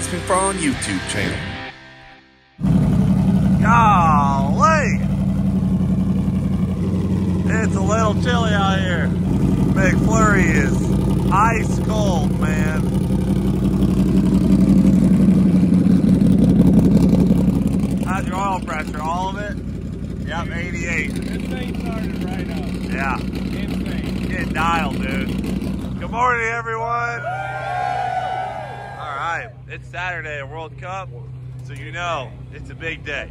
Speed Pro YouTube channel. Golly! It's a little chilly out here. McFlurry is ice cold, man. How's your oil pressure? All of it? Yep, 88. This thing started right up. Yeah, Insane. get dialed, dude. Good morning, everyone. It's Saturday at World Cup, so you know it's a big day.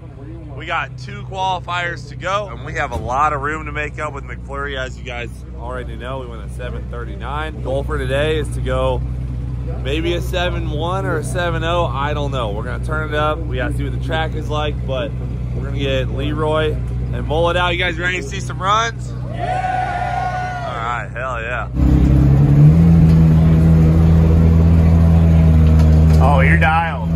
We got two qualifiers to go, and we have a lot of room to make up with McFlurry, as you guys already know. We went a 7:39. Goal for today is to go maybe a 7-1 or a 7-0. I don't know. We're gonna turn it up. We got to see what the track is like, but we're gonna get Leroy and Mullet out. You guys ready to see some runs? Yeah! All right, hell yeah. Oh, you're dialed.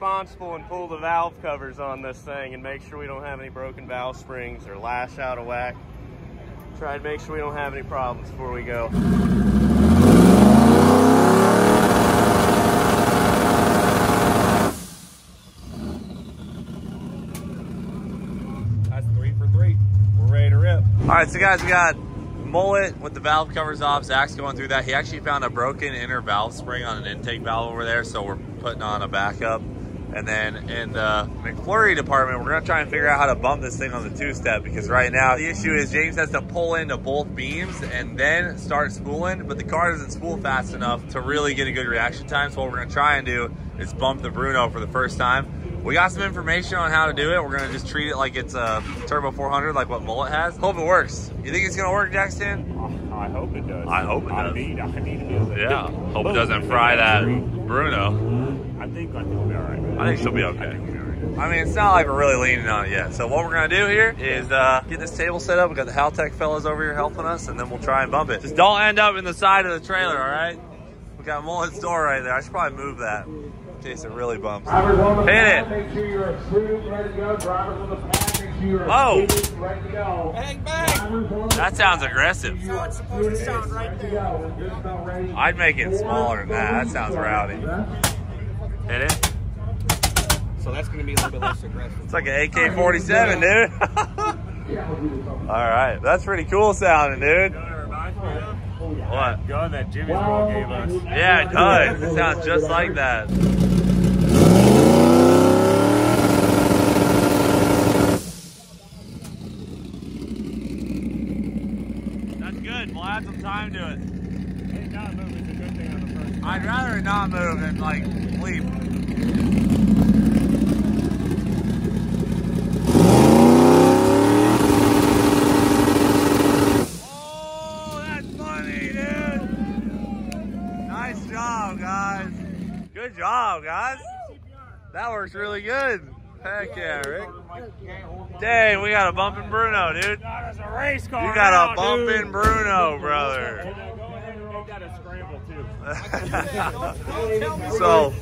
Responsible and pull the valve covers on this thing and make sure we don't have any broken valve springs or lash out of whack. Try to make sure we don't have any problems before we go. That's three for three. We're ready to rip. All right, so guys, we got mullet with the valve covers off. Zach's going through that. He actually found a broken inner valve spring on an intake valve over there, so we're putting on a backup. And then in the McFlurry department, we're gonna try and figure out how to bump this thing on the two-step because right now the issue is James has to pull into both beams and then start spooling, but the car doesn't spool fast enough to really get a good reaction time. So what we're gonna try and do is bump the Bruno for the first time. We got some information on how to do it. We're gonna just treat it like it's a Turbo 400, like what Mullet has. Hope it works. You think it's gonna work, Jackson? I hope it does. I hope it I does. Need, I need to do it. Yeah. Hope it doesn't fry that Bruno. I think I think we'll be all right. I think she'll be I okay. think we'll be all right. I mean, it's not like we're really leaning on it yet. So what we're gonna do here is uh, get this table set up. We got the Haltech fellas over here helping us, and then we'll try and bump it. Just don't end up in the side of the trailer, all right? We got Mullet's door right there. I should probably move that in case it really bumps. Drivers on the Hit pad, it. Make sure you're approved, ready to go. Drivers on the pad, make sure you're Whoa. approved, ready to go. Bang, bang. Drivers on the That sounds aggressive. pad, how it's supposed to sound right there. go. We're just about ready. I'd make it smaller than that. That sounds rowdy it So that's going to be a little bit less aggressive. It's like an AK-47, dude. All right. That's pretty cool sounding, dude. What? Gun that Jimmy's ball gave us. Yeah, it does. It sounds just like that. Not good. We'll add some time to it. I'd rather not move and like leave. Oh, that's funny, dude. Nice job, guys. Good job, guys. That works really good. Heck yeah, Rick. Dang, we got a bumping Bruno, dude. There's a race car. You got a bumping dude. Bruno, brother. Go ahead and make that a scramble too. so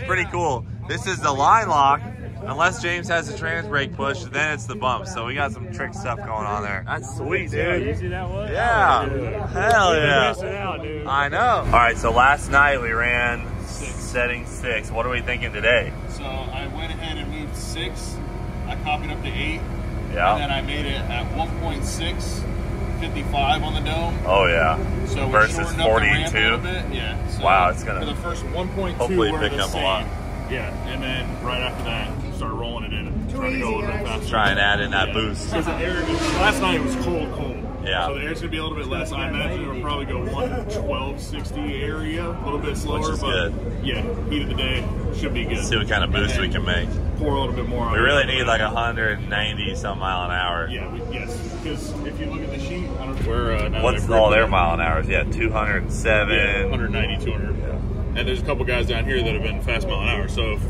it's pretty cool. This is the line lock. Unless James has the trans brake push, then it's the bump. So we got some trick stuff going on there. That's sweet, Yeah, you dude. see that one? Yeah. Hell yeah. out, dude. I know. All right, so last night we ran setting six. What are we thinking today? So I went ahead and moved six. I copied up to eight. Yeah. And then I made it at 1.6, 55 on the dome. Oh yeah. So Versus shortened up the 42? Yeah. So Wow, it's gonna For the first 1.2, hopefully we're pick the up a lot. Yeah, and then right after that, start rolling it in and try to go a little bit faster. Try and add in that Yeah. boost. Because last night it was cold, cold. Yeah. So the air's gonna be a little bit less. I imagine it'll probably go 11260 area, a little bit slower, Which is but good. yeah, heat of the day should be good. See what kind of boost we can make. Pour a little bit more. on We really need like 190 some mile an hour. Yeah, we, yes. Because if you look at the sheet, I don't we're uh, What's all their gripping- mile an hours? Yeah, 207. Yeah, 190, 200. Yeah. And there's a couple guys down here that have been fast mile an hour. So if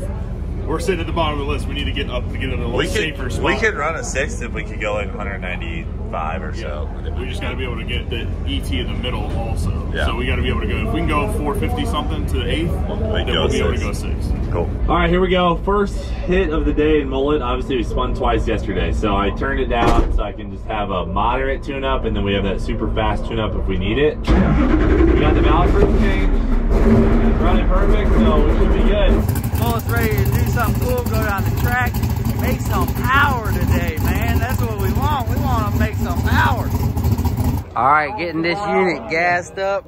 we're sitting at the bottom of the list, we need to get up to get in a little We safer spot. we could run a six if we could go like 195 or so. We just got to be able to get the ET in the middle also. Yeah. So we got to be able to go. If we can go 450 something to the eighth, then we'll be able to go six. Cool. All right, here we go. First hit of the day in mullet. Obviously, we spun twice yesterday, so I turned it down so I can just have a moderate tune-up, and then we have that super fast tune-up if we need it. We got the valve proof change. It's running perfect, so we should be good. Almost ready to do something cool, go down the track, make some power today, man. That's what we want. We want to make some power. All right, getting this unit gassed up,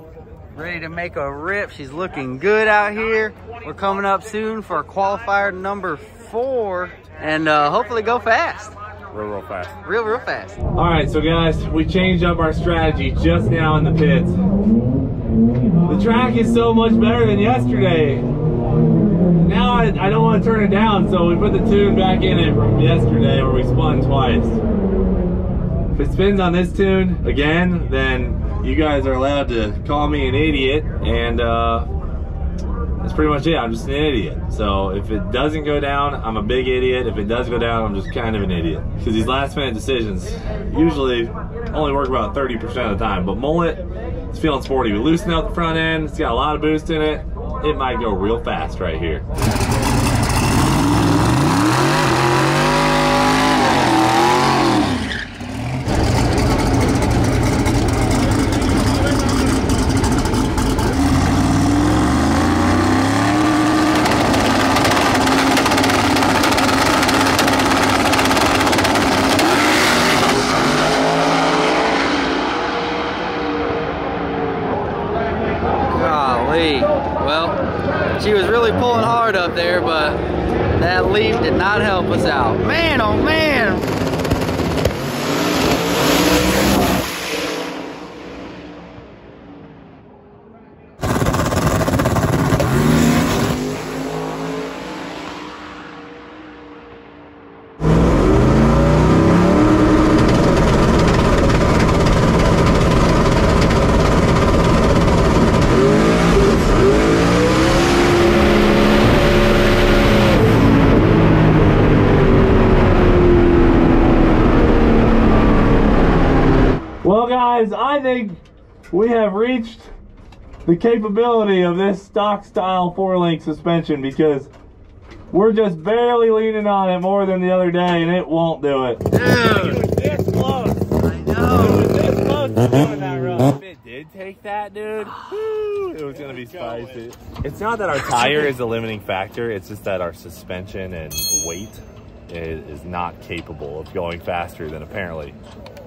ready to make a rip. She's looking good out here. We're coming up soon for qualifier number four, and uh, hopefully go fast, Real, real fast. real, real fast. All right, so guys, we changed up our strategy just now in the pits. The track is so much better than yesterday. Now I, I don't want to turn it down, so we put the tune back in it from yesterday where we spun twice. If it spins on this tune again, then you guys are allowed to call me an idiot, and uh, that's pretty much it. I'm just an idiot. So if it doesn't go down, I'm a big idiot. If it does go down, I'm just kind of an idiot. Because these last minute decisions usually only work about 30% of the time. But mullet, it's feeling sporty. We loosened out the front end. It's got a lot of boost in it. It might go real fast right here. Golly. Well, she was really pulling hard up there, but that leaf did not help us out. Man, oh man. Well, guys, I think we have reached the capability of this stock style four link suspension because we're just barely leaning on it more than the other day and it won't do it. Dude, This close. I know. This close to doing that run. If it did take that, dude, whew, it was gonna be spicy. It's not that our tire is a limiting factor, it's just that our suspension and weight is, is not capable of going faster than apparently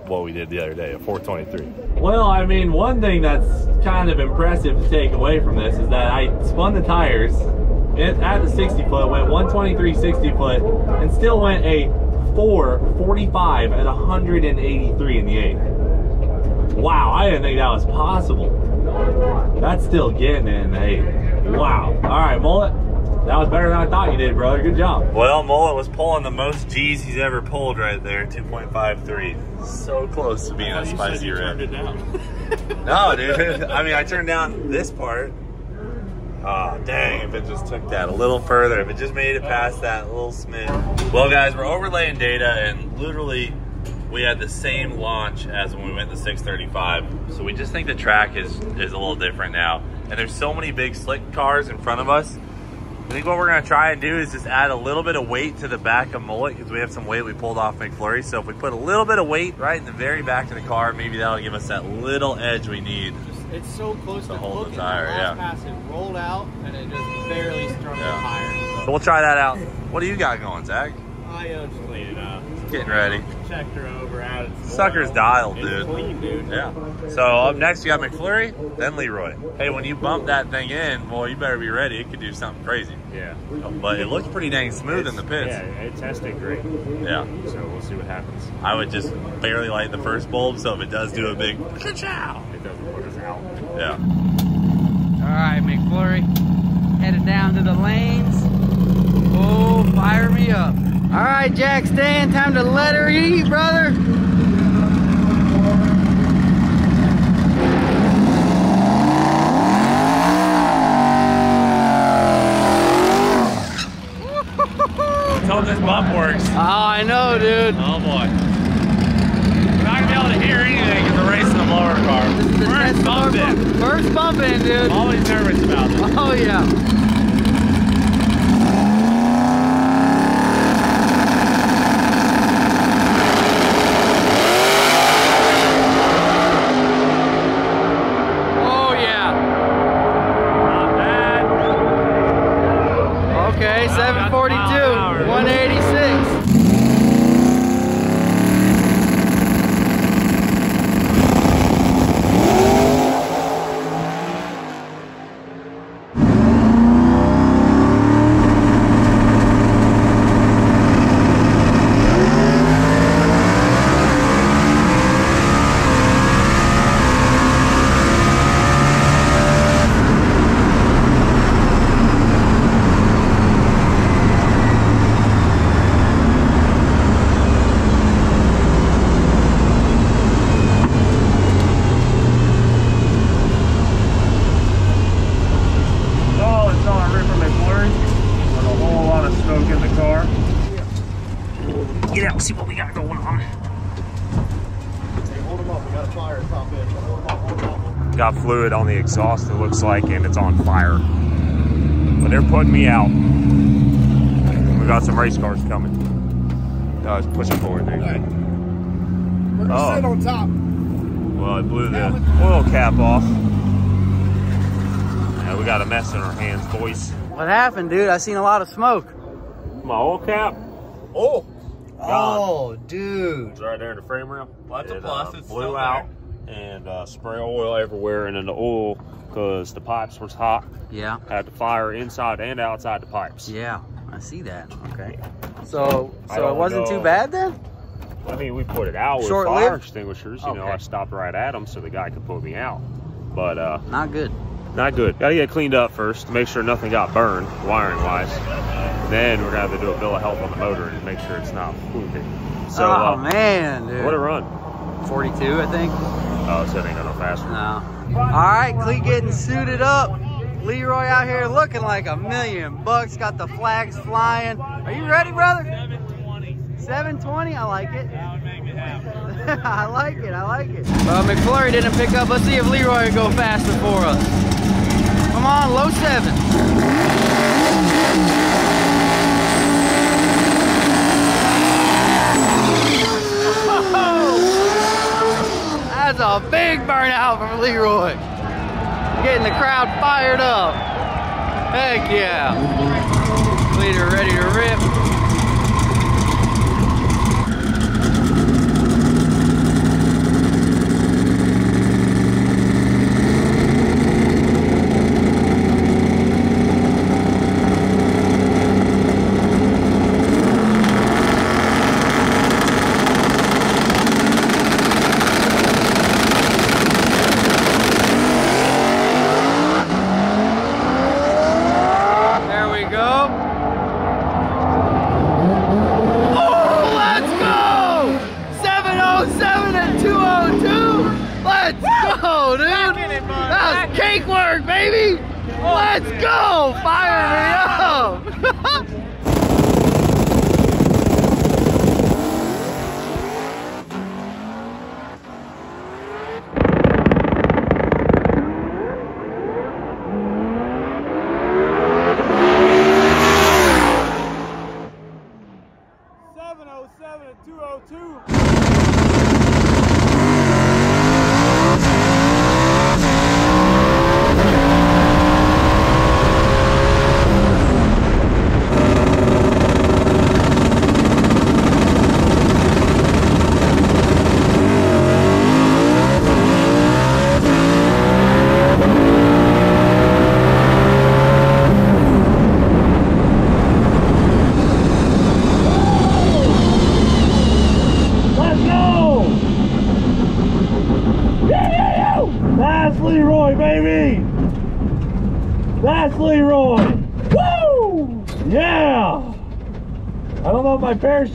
what we did the other day at 423. Well, I mean, one thing that's kind of impressive to take away from this is that I spun the tires it, at the 60 foot, went 123 60 foot, and still went a 445 at 183 in the eighth. Wow, I didn't think that was possible. That's still getting in. the Hey, wow. All right, Mullet. That was better than I thought you did, brother. Good job. Well, Mullet was pulling the most G's he's ever pulled right there, 2.53. So close to being a spicy you turned it down. No, dude. I mean, I turned down this part. Oh, dang, if it just took that a little further, if it just made it past that little smidge. Well, guys, we're overlaying data, and literally, we had the same launch as when we went to 635. So we just think the track is, is a little different now. And there's so many big slick cars in front of us. I think what we're gonna try and do is just add a little bit of weight to the back of Mullet because we have some weight we pulled off McFlurry. So if we put a little bit of weight right in the very back of the car, maybe that'll give us that little edge we need. It's so close To to, hold the tire, last yeah. pass it rolled out and it just barely struck Yeah. the tire. So we'll try that out. What do you got going, Zach? I uh, just cleaned it up. Getting ready. Checked her over, Sucker's dialed, dude. clean, dude. Yeah. So up next you got McFlurry, then Leroy. Hey, when you bump that thing in, boy, you better be ready. It could do something crazy. Yeah. But it looks pretty dang smooth in the pits. Yeah, it tested great. Yeah. So we'll see what happens. I would just barely light the first bulb, so if it does do a big ka-chow. It doesn't put us out. Yeah. All right, McFlurry, headed down to the lanes. Oh, fire me up. All right, Jackson, time to let her eat, brother. Bump works. Oh, I know, dude. Oh boy. We're not gonna be able to hear anything racing a lower car. The First bump car in. bump. First bump in, dude. Always nervous about it. Oh, yeah. Oh, yeah. Not bad. Okay, Well, that's 742, mile an hour. 186. Oh, it's on a Ripper McFlurry. With a whole lot of smoke in the car. Get out and see what we got going on. Got fluid on the exhaust, it looks like, and it's on fire. But they're putting me out. We got some race cars coming. Uh, it's pushing forward there. We're Oh. sit on top. Well, it blew the oil cap off. Yeah, we got a mess in our hands, boys. What happened, dude? I seen a lot of smoke. My oil cap. Oh, Oh, dude. It's right there in the frame rail. Lots that's a It, plus. uh, It's blew still out and uh, spray oil everywhere, and then the oil, because the pipes was hot, Yeah, had to fire inside and outside the pipes. yeah. I see that. Okay. So, so it wasn't too bad then? I mean, we put it out with Short-lived? fire extinguishers. You know, I stopped right at them so the guy could put me out. But uh, Not good. not good. Gotta get cleaned up first to make sure nothing got burned, wiring wise. Then we're gonna have to do a bill of health on the motor and make sure it's not fluky. So, oh uh, man, dude. what a run. 42, I think. Oh, so it ain't got no faster. No. All right, Clee getting suited up. Leroy out here looking like a million bucks. Got the flags flying. Are you ready, brother? 720. 720. I like it. That would make me happy. I like it. I like it. Well, McFlurry didn't pick up. Let's see if Leroy will go faster for us. Come on, low seven. That's a big burnout from Leroy. Getting the crowd fired up. Heck yeah. Leader ready to rip.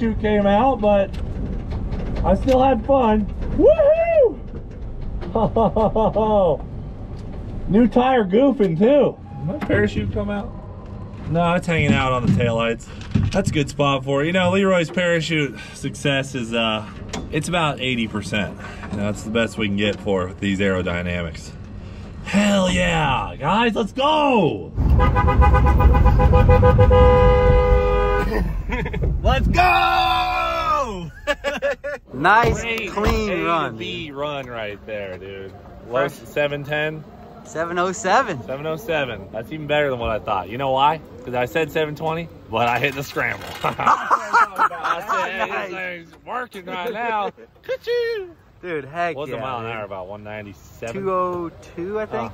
Parachute came out, but I still had fun. Woohoo! New tire goofing too. Did my parachute come out? No, it's hanging out on the taillights. That's a good spot for it. You know, Leroy's parachute success is uh it's about 80%. You know, that's the best we can get for these aerodynamics. Hell yeah! Guys, let's go! Let's go! Nice, clean A run. B run right there, dude. Less 710. 707. 707. That's even better than what I thought. You know why? Because I said 720, but I hit the scramble. I said, hey, this working right now. Ka-choo! Dude, heck What's yeah. a mile an hour? About 197? 202, I think.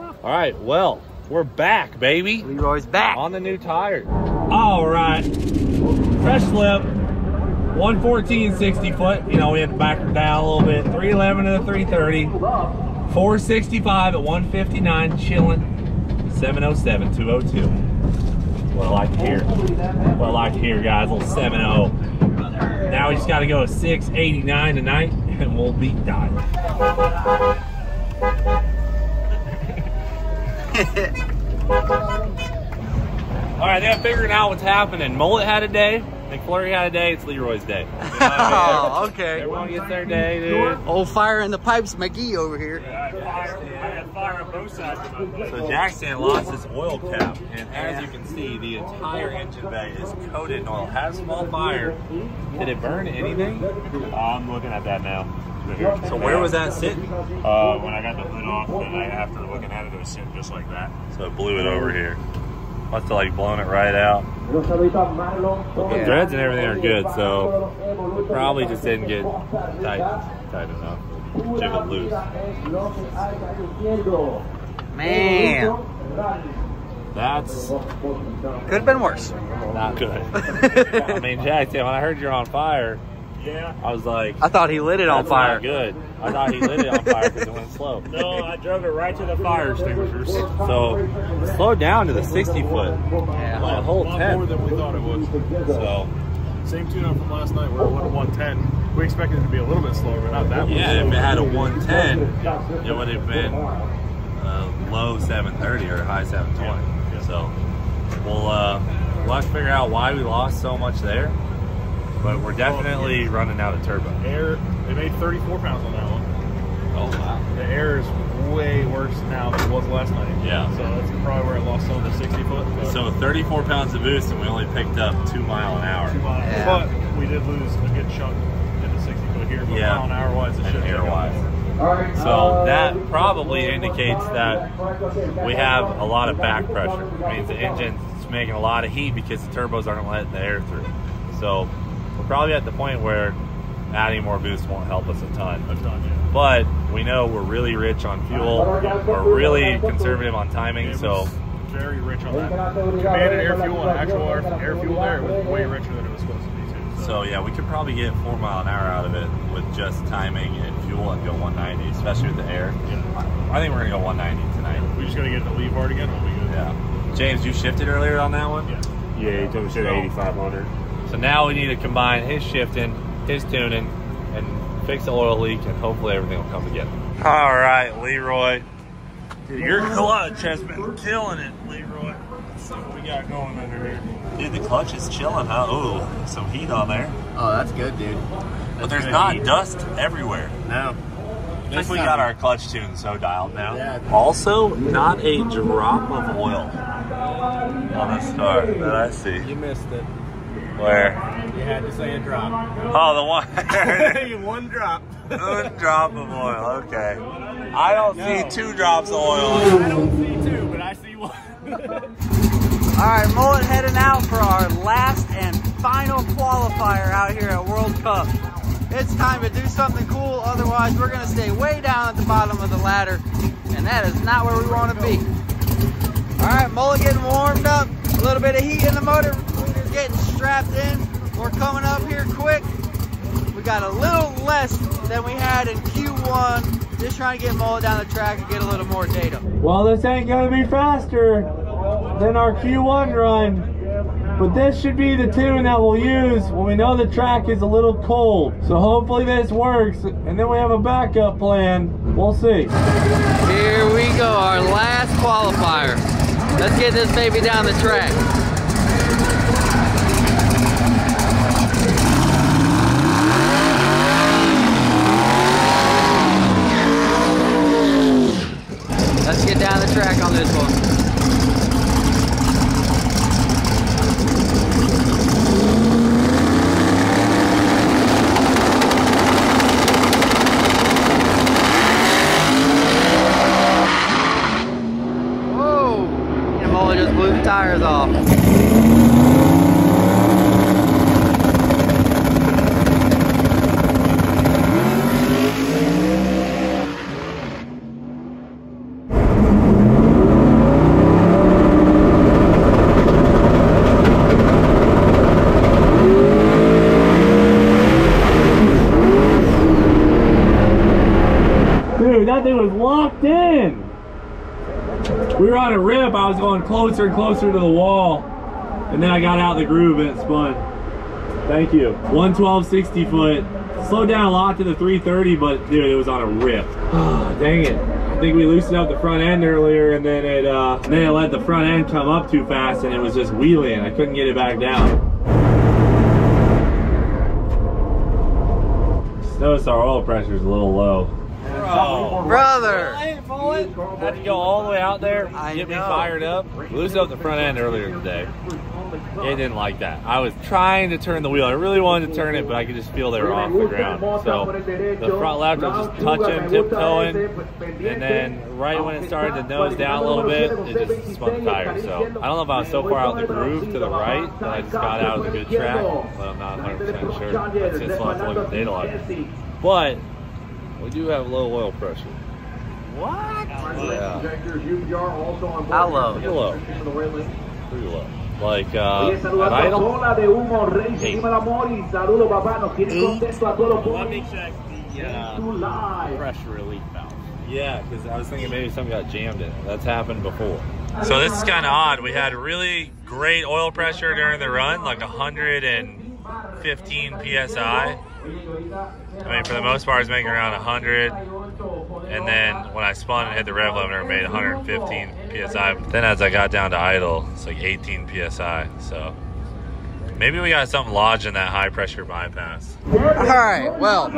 All right, well, we're back, baby. Leroy's back. On the new tire. All right. Fresh slip. 114 60 foot. You know, we had to back her down a little bit. 311 to the 330. 465 at 159, chilling. 707, 202. What I like to hear. What I like to hear, guys. A little 7 0. Now we just got to go to 689 tonight, and we'll beat die. All right, they're figuring out what's happening. Mullet had a day. McFlurry had a day. It's Leroy's day. You know what I mean? Oh, okay. Everyone gets their day, dude. Old fire in the pipes, McGee over here. So Jackson lost his oil cap, and as you can see, the entire engine bay is coated in oil. Had a small fire. Did it burn anything? I'm looking at that now. So where was that sitting? Uh, when I got the hood off, and I, after looking at it, it was sitting just like that. So it blew it over here. Must have like blown it right out. The Yeah. threads and everything are good, so it probably just didn't get tight, tight enough. Jig it loose. Man, That's could have been worse. not good. I mean, Jackson, when I heard you're on fire, Yeah. I was like, I thought he lit it on fire. good. I thought he lit it on fire because it went slow. No, I drove it right to the fire extinguishers. So it slowed down to the 60 foot. Yeah. By a whole A lot 10. more than we thought it would. So Same tune up from last night. We're at 110. We expected it to be a little bit slower, but not that much. yeah, if it had a 110, it would have been uh, low 730 or high 720. So we'll uh, we'll have to figure out why we lost so much there. But we're definitely running out of turbo. Air, they made 34 pounds on that one. Oh wow. The air is way worse now than it was last night. Yeah. So that's probably where I lost some of the 60 foot. But, So 34 pounds of boost, and we only picked up two mile an hour. Two Yeah. but we did lose a good chunk in the 60 foot here. But Yeah. mile an hour wise, it and should air wise. So uh, that probably indicates that we have a lot of back pressure. It means the engine's making a lot of heat because the turbos aren't letting the air through. So we're probably at the point where adding more boost won't help us a ton. A ton, yeah. But we know we're really rich on fuel. We're really conservative on timing. So very rich on that. Commanded air fuel and actual air, air fuel there it was way richer than it was supposed to be too. So yeah, we could probably get four mile an hour out of it with just timing and fuel and go 190, especially with the air. I think we're gonna go 190 tonight. we just gotta get the to leave hard again. We'll be good. Yeah. James, you shifted earlier on that one. Yeah. Yeah, he told me shit 8,500. So now we need to combine his shifting, his tuning, and fix the oil leak, and hopefully everything will come together. All right, Leroy. Dude, your clutch has been killing it, Leroy. Let's see what we got going under here. Dude, the clutch is chilling, huh? Ooh, some heat on there. Oh, that's good, dude. But there's not heat. dust everywhere. No. I think we got uh, our clutch tune so dialed now. Yeah. Also, not a drop of oil on this car that I see. You missed it. Where? You had to say a drop. Oh, the one. One drop. One drop of oil. Okay. I don't No. see two drops of oil. I don't see two, but I see one. All right, Mullet heading out for our last and final qualifier out here at World Cup. It's time to do something cool, otherwise we're gonna stay way down at the bottom of the ladder, and that is not where we wanna be. All right, Mullet getting warmed up, a little bit of heat in the motor, getting strapped in. We're coming up here quick. We got a little less than we had in Q1, just trying to get Mullet down the track and get a little more data. Well, this ain't gonna be faster than our Q1 run, but this should be the tune that we'll use when we know the track is a little cold. So hopefully this works, and then we have a backup plan. We'll see. Here we go, our last qualifier. Let's get this baby down the track. Let's get down the track on this one. Whoa! And just blew the tires off. Dude, that thing was locked in. We were on a rip. I was going closer and closer to the wall. And then I got out the groove and it spun. Thank you. 112 60 foot. Slowed down a lot to the 330, but dude, it was on a rip. Oh, Dang it. I think we loosened up the front end earlier and then it uh then it let the front end come up too fast and it was just wheeling. I couldn't get it back down. Notice our oil pressure is a little low. Brother! Had to go all the way out there, I get me fired up. Loosened up the front end earlier today. It didn't like that. I was trying to turn the wheel. I really wanted to turn it, but I could just feel they were off the ground. So the front left was just touching, tiptoeing, and then right when it started to nose down a little bit, it just spun the tire. So I don't know if I was so far out the groove to the right that I just got out of the good track, but I'm not 100% sure. That's just have to look at the data log. But we do have low oil pressure. What? Yeah. How low? Pretty low. Pretty low. Like, uh, at idle? Let me check the uh, pressure relief valve. Yeah, because I was thinking maybe something got jammed in it. That's happened before. So this is kind of odd. We had really great oil pressure during the run, like 115 psi. I mean, for the most part, I was making around 100. And then when I spun and hit the rev limiter, it made 115 psi. But then as I got down to idle, it's like 18 psi. So maybe we got something lodged in that high pressure bypass. All right, well,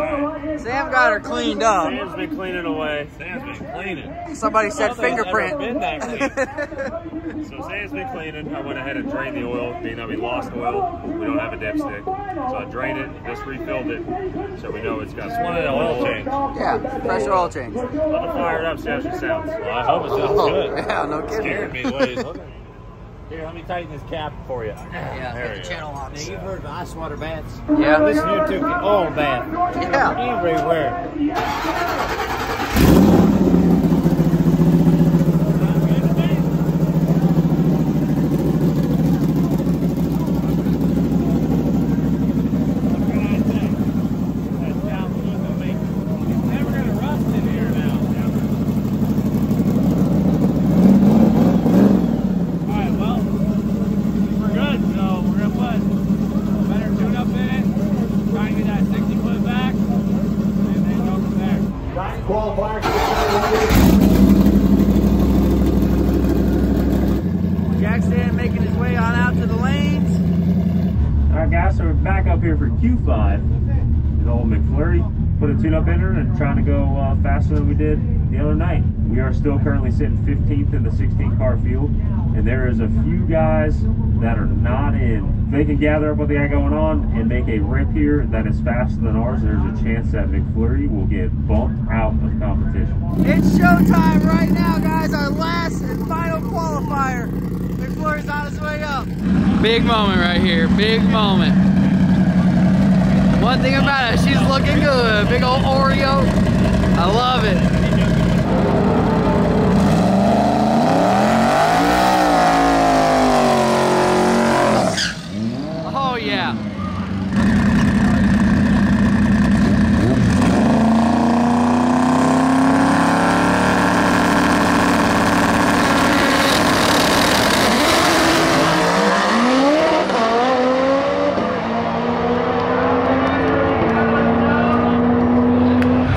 Sam got her cleaned up. Sam's been cleaning away. Sam's been cleaning. Somebody said I don't think it's ever been fingerprint. that So Sam's been cleaning. I went ahead and drained the oil, being that we lost oil. We don't have a dipstick. So I drained it, just refilled it, so we know it's got just wanted an oil change. yeah, fresh oil change. Let it fire it up, see how she sounds. Well, I hope it sounds Oh, good. yeah, no kidding. Scared me the way he's looking. Here, let me tighten this cap for you. Yeah, There hit you the go. channel locks. You've heard of ice water baths? Yeah. This new took all bath. Yeah. Everywhere. Jackson making his way on out to the lanes. All right, guys, so we're back up here for Q5. The old McFlurry. Put a tune-up in her and trying to go uh, faster than we did the other night. We are still currently sitting 15th in the 16 car field, and there is a few guys that are not in if they can gather up what they got going on and make a rip here that is faster than ours, there's a chance that McFlurry will get bumped out of competition. It's showtime right now, guys. Our last and final qualifier. McFlurry's on his way up. Big moment right here. Big moment. One thing about it, she's looking good. Big old Oreo. I love it. Oh yeah.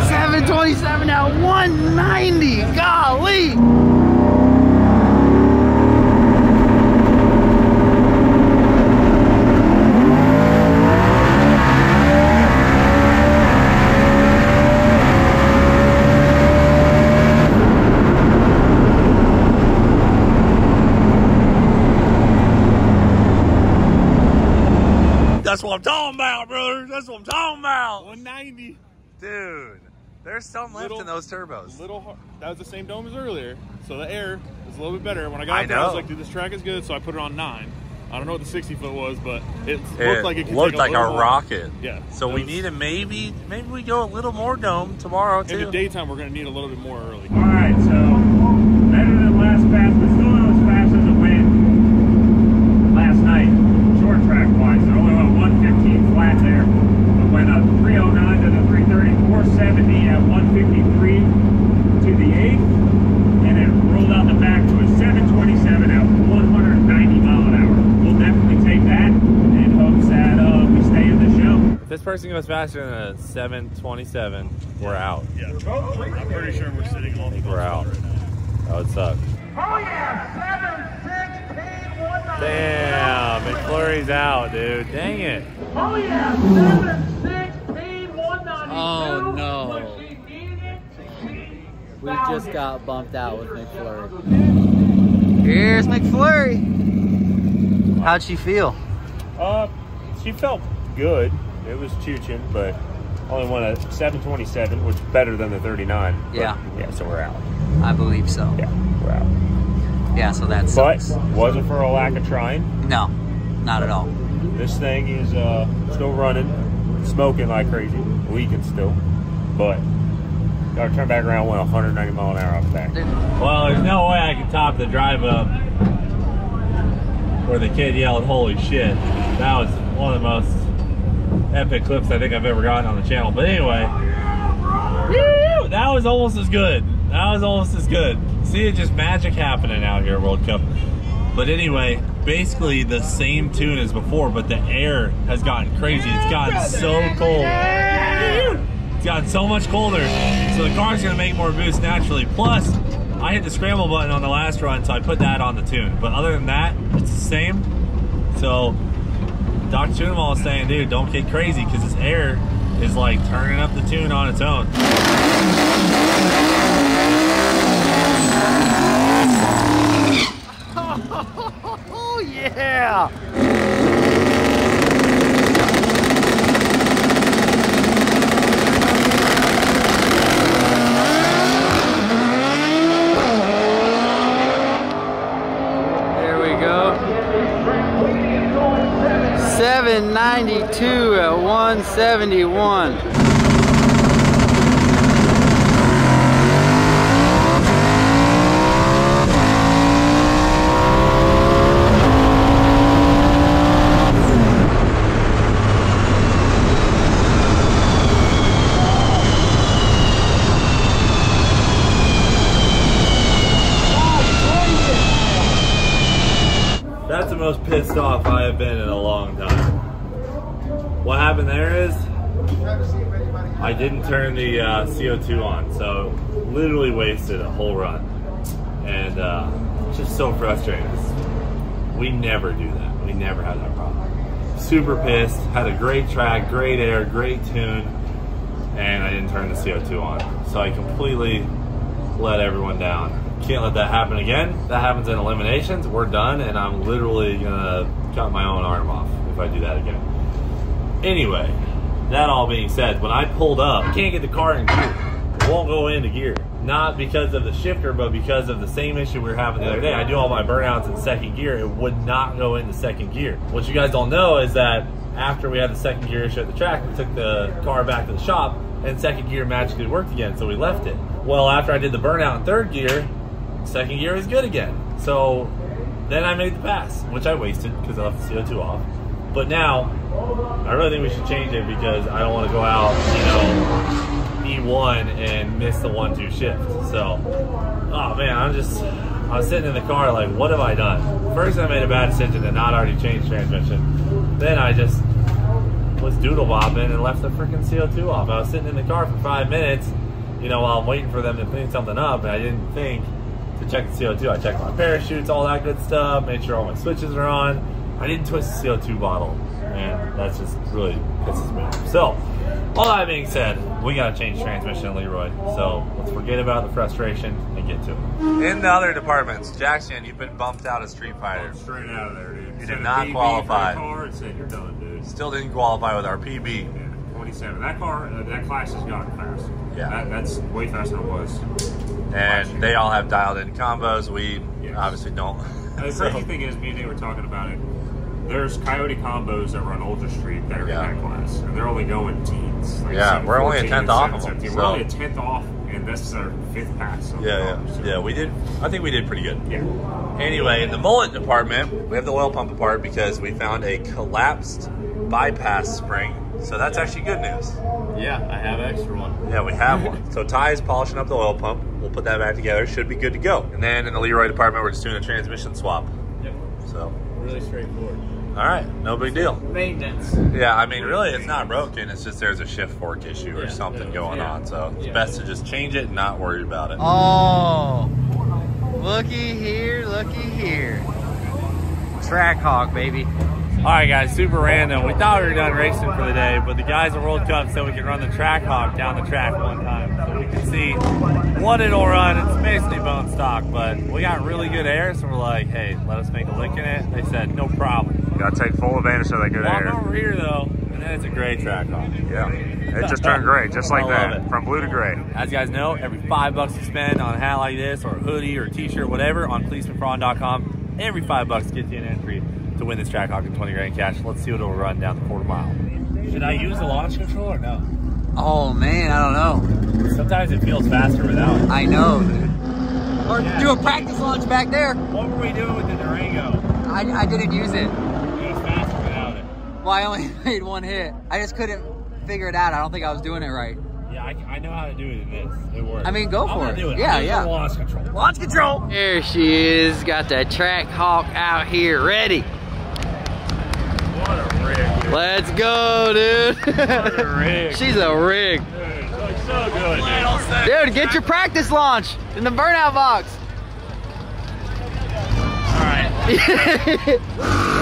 Seven twenty-seven now, one ninety. Golly. That's what I'm talking about, brother. That's what I'm talking about. 190. Dude, there's some left Little- in those turbos. Little hard. That was the same dome as earlier, so the air is a little bit better. When I got I up there, I was like, dude, this track is good, so I put it on nine. I don't know what the 60 foot was, but it looked It like it could looked take like a more. rocket. Yeah. So we was- need to maybe, maybe we go a little more dome tomorrow In the daytime, we're going to need a little bit more early. All right, so better than last pass, but still not as fast as it went last night, short track wise. It only went 115 flat there, but went up 309 to the 330, 470 at 153 to the eighth, and it rolled out the back to a 727 at 190 mile an hour. We'll definitely take that in hopes that uh, we stay in the show. If this person goes faster than a 727, we're out. Yeah. I'm pretty sure we're sitting all the We're out. That would suck. Oh yeah, 716 190. Damn, McFlurry's out, dude. Dang it. Oh yeah, 716 192. Oh, no. But she needed it. She We just got bumped out with McFlurry. Here's McFlurry. How'd she feel? Uh, she felt good. It was chooching, but only won a 727, which is better than the 39. Yeah. Yeah, so we're out. I believe so. Yeah, we're out. Yeah, so that's But wasn't for a lack of trying. no, not at all. This thing is uh, still running, smoking like crazy, leaking still. But got to turn back around, went 190 mile an hour off the back. Well, there's no way I can top the drive up where the kid yelled, holy shit. That was one of the most epic clips I think I've ever gotten on the channel. But anyway, woo, that was almost as good. That was almost as good. See, it's just magic happening out here, World Cup. But anyway, basically the same tune as before, but the air has gotten crazy. It's gotten so cold. It's gotten so much colder, so the car's gonna make more boost naturally. Plus, I hit the scramble button on the last run, so I put that on the tune. But other than that, it's the same. So, Dr. Tunemal is saying, dude, don't get crazy because this air is like turning up the tune on its own. Oh yeah! There we go. 792 at 171. That's the most pissed off I have been in a long. What happened there is I didn't turn the uh, CO2 on, so literally wasted a whole run. And uh, just so frustrating. We never do that. We never have that problem. super pissed. Had a great track, great air, great tune, and I didn't turn the CO2 on. So I completely let everyone down. Can't let that happen again. That happens in eliminations. We're done, and I'm literally gonna cut my own arm off if I do that again. Anyway, that all being said, when I pulled up, I can't get the car in gear. It won't go into gear. Not because of the shifter, but because of the same issue we were having the other day. I do all my burnouts in second gear. It would not go into second gear. What you guys don't know is that after we had the second gear issue at the track, we took the car back to the shop and second gear magically worked again, so we left it. Well, after I did the burnout in third gear, second gear is good again. So then I made the pass, which I wasted because I left the CO2 off. But now, I really think we should change it because I don't want to go out, you know, E1 and miss the one-two shift. So, oh man, I'm just, I was sitting in the car like, what have I done? First, I made a bad decision to not already change transmission. Then I just was doodle bopping and left the freaking CO2 off. I was sitting in the car for five minutes, you know, while I'm waiting for them to clean something up, and I didn't think to check the CO2. I checked my parachutes, all that good stuff, made sure all my switches are on. I didn't twist the CO2 bottle, and that's just really pisses me off. So, all that being said, we gotta change transmission, Leroy. So let's forget about the frustration and get to it. In the other departments, Jackson, you've been bumped out of Street Fighter. Straight out of there, dude. You Said did not PB qualify. Car and said you're done, dude. Still didn't qualify with our PB. Yeah, 27. That car, uh, that class has gotten fast. Yeah. That, that's way faster than it was. And they all have dialed in combos. We Yes. obviously don't. And the So- crazy thing is, me and Nate were talking about it. There's Coyote combos that run Ultra Street that are Yeah. in that class, and they're only going teens. Like Yeah, we're only a tenth off of 17. them, We're only a tenth off, and this is our fifth pass. on the Yeah, so- yeah, yeah. We did. I think we did pretty good. Yeah. Anyway, in the mullet department, we have the oil pump apart because we found a collapsed bypass spring. So that's actually good news. Yeah, I have extra one. Yeah, we have one. So Ty is polishing up the oil pump. We'll put that back together. Should be good to go. And then in the Leroy department, we're just doing a transmission swap. Yep. So, Really straightforward. All right, no big deal. Maintenance. Yeah, I mean, really, it's not broken. It's just there's a shift fork issue or Yeah. something going Yeah. on. So it's Yeah. best to just change it and not worry about it. Oh, looky here, looky here. Track hawk, baby. All right, guys, super random. We thought we were done racing for the day, but the guys at World Cup said we could run the track hawk down the track one time. So we can see what it'll run. It's basically bone stock, but we got really good air, so we're like, hey, let us make a lick in it. They said, no problem. Gotta take full advantage of that good Walk air. over here, though, and then it's a gray track hawk. Yeah. It just turned gray, just like that. it. From blue to gray. As you guys know, every five bucks you spend on a hat like this, or a hoodie, or a t-shirt, whatever, on cleetusmcfarland.com, every five bucks gets you an entry to win this track hawk and 20 grand cash. Let's see what it'll run down the quarter mile. Should I use the launch control or no? Oh man, I don't know. Sometimes it feels faster without it. I know, dude. Or do a practice launch back there. What were we doing with the Durango? I, I didn't use it. It was faster without it. Well, I only made one hit. I just couldn't figure it out. I don't think I was doing it right. Yeah, I, I know how to do it in this. It works. I mean, go I'm for it. Do it. Yeah, I'm yeah. Launch control. Launch control. There she is. Got that track hawk out here ready. What a rig, dude. Let's go, dude. What a rig. She's a rig. Dude, looks so good, dude. Dude, get your practice launch in the burnout box. All right.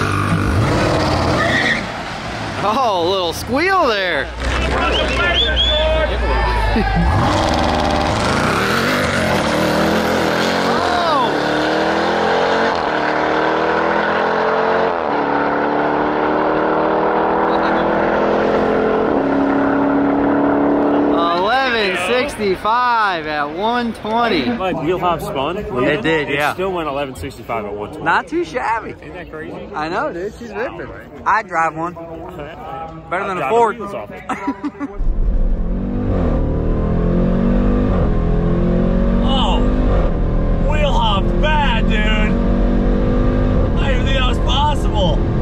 oh, a little squeal there. Eleven sixty-five at one twenty. My wheel hop spun. It did, yeah. still went 1165 at 120. Not too shabby. Isn't that crazy? I know, dude. She's ripping. I'd drive one. Better than a Ford. wheels off it. Oh, wheel hopped bad, dude. I didn't think that was possible.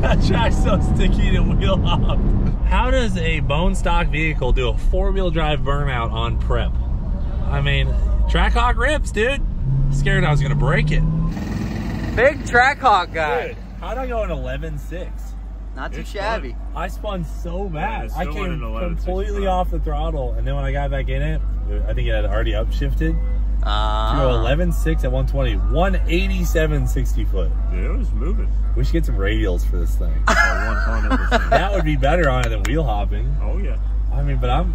That track's so sticky to wheel hopped. How does a bone stock vehicle do a four wheel drive burnout on prep? I mean, Trackhawk rips, dude. Scared I was gonna break it. Big track hawk guy. Dude, how'd I go in 11.6? Not too It's shabby. I spun so bad. it I came in 11.65. completely off the throttle, and then when I got back in it, I think it had already upshifted. To go Uh, 11.6 at 120, 187 60 foot. Yeah, it was moving. We should get some radials for this thing. One hundred percent. that would be better on it than wheel hopping. Oh yeah. I mean, but I'm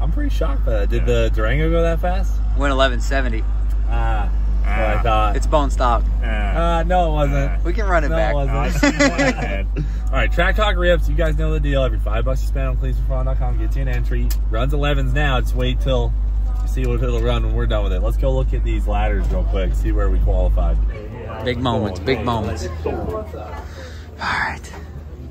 I'm pretty shocked by that. Did the Durango go that fast? went 1170. Ah, that's what I ah. thought. It's bone stock. Uh, no, it wasn't. We can run it no, back. it wasn't. All right, Trackhawk Rips. You guys know the deal. Every five bucks you spend on cleetusmcfarland.com gets you an entry. Runs 11s now. Just wait till you see what it'll run when we're done with it. Let's go look at these ladders real quick. See where we qualified. Big moments, big moments. All right.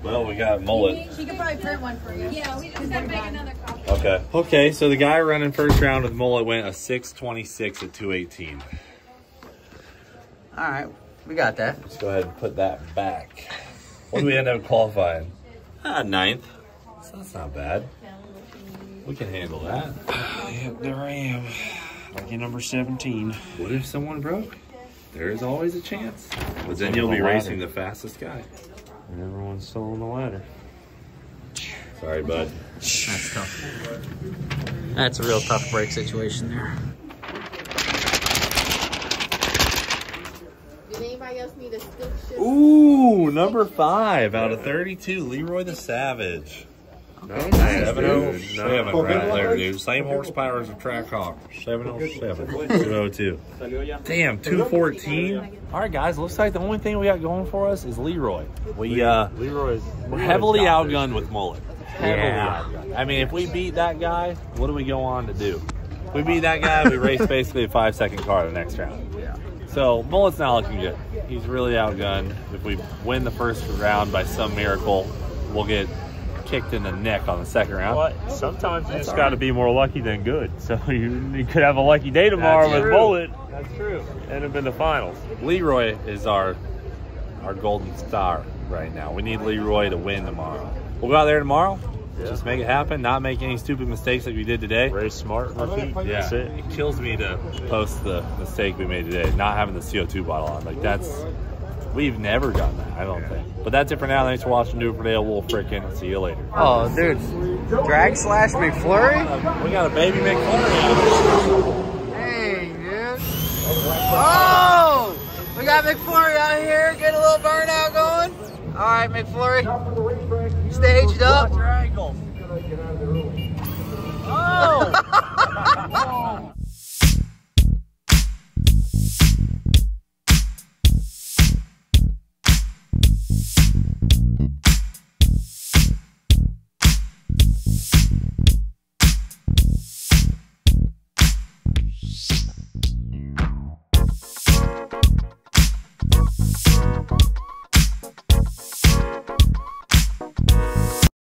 Well, we got mullet. She could probably print one for you. Yeah, we just gotta make another copy. Okay. Okay, so the guy running first round with mullet went a 626 at 218. All right. We got that. Let's go ahead and put that back. What do we end up qualifying? Ah, ninth. So that's not bad. We can handle that. Yep, there I am. Lucky number 17. What if someone broke? There is always a chance. But then you'll be ladder. racing the fastest guy. And everyone's still on the ladder. Sorry, bud. That's tough. That's a real tough break situation there. Did anybody else need a? Ooh, number five out of 32, Leroy the Savage. Okay, Seven oh seven right there, dude. Same horsepower as a Trackhawk. 707. 202. Damn, 214. All right, guys. Looks like the only thing we got going for us is Leroy. We uh, Leroy's we're heavily outgunned with mullet. Heavily Yeah. outgunned. I mean, if we beat that guy, what do we go on to do? If we beat that guy, we race basically a five second car the next round. Yeah. So Mullet's not looking good. He's really outgunned. If we win the first round by some miracle, we'll get kicked in the neck on the second round. But sometimes you just got to be more lucky than good. So you, you could have a lucky day tomorrow That's with true. Bullet That's true. and have been the finals. Leroy is our our golden star right now. We need Leroy to win tomorrow. We'll go out there tomorrow. Just make it happen. Not make any stupid mistakes like we did today. Race smart, repeat. Yeah, That's it. it kills me to post the mistake we made today, not having the CO2 bottle on. Like that's we've never done that. I don't think. But that's it for now. Thanks for watching. Do it for Dale. We'll frickin' see you later. Oh, dude. Drag slash McFlurry? We got a baby McFlurry out. Dang, dude. Oh! We got McFlurry out here. Get a little burnout going. All right, McFlurry. Staged up. Your ankle. Oh!